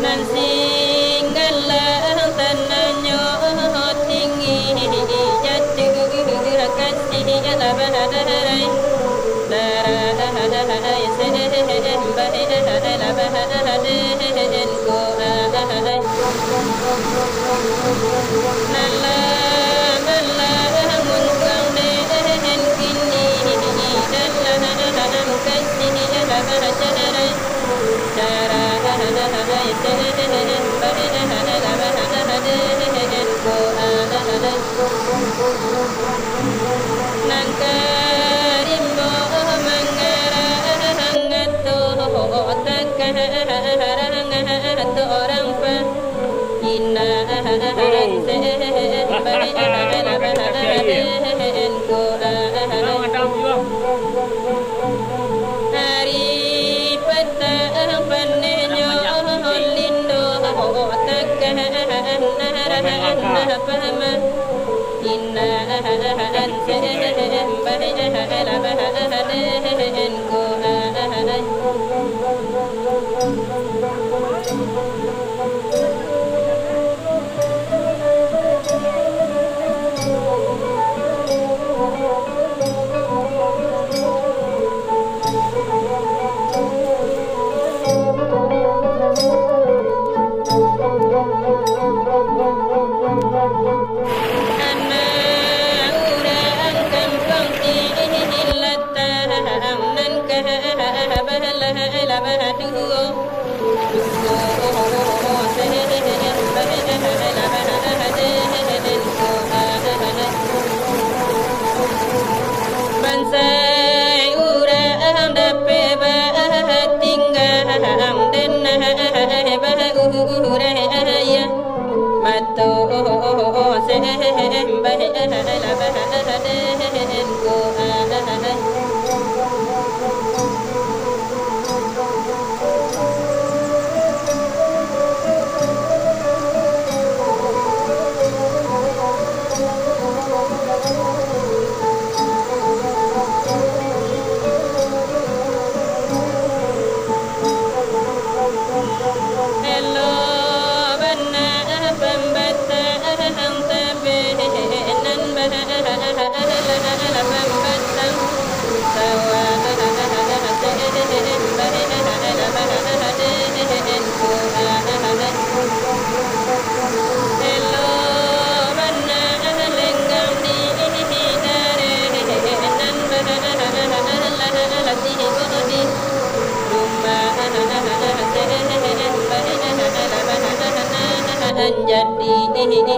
nan singgalang tananyo tinggi jati kasih labahadai darahadai sembahadai labahadai ko ahadai Paham kahabahalabahatuhu Bansai urang dape bahatinggal amden bahuraya Mato sembahalabahaden ko ahai ीनि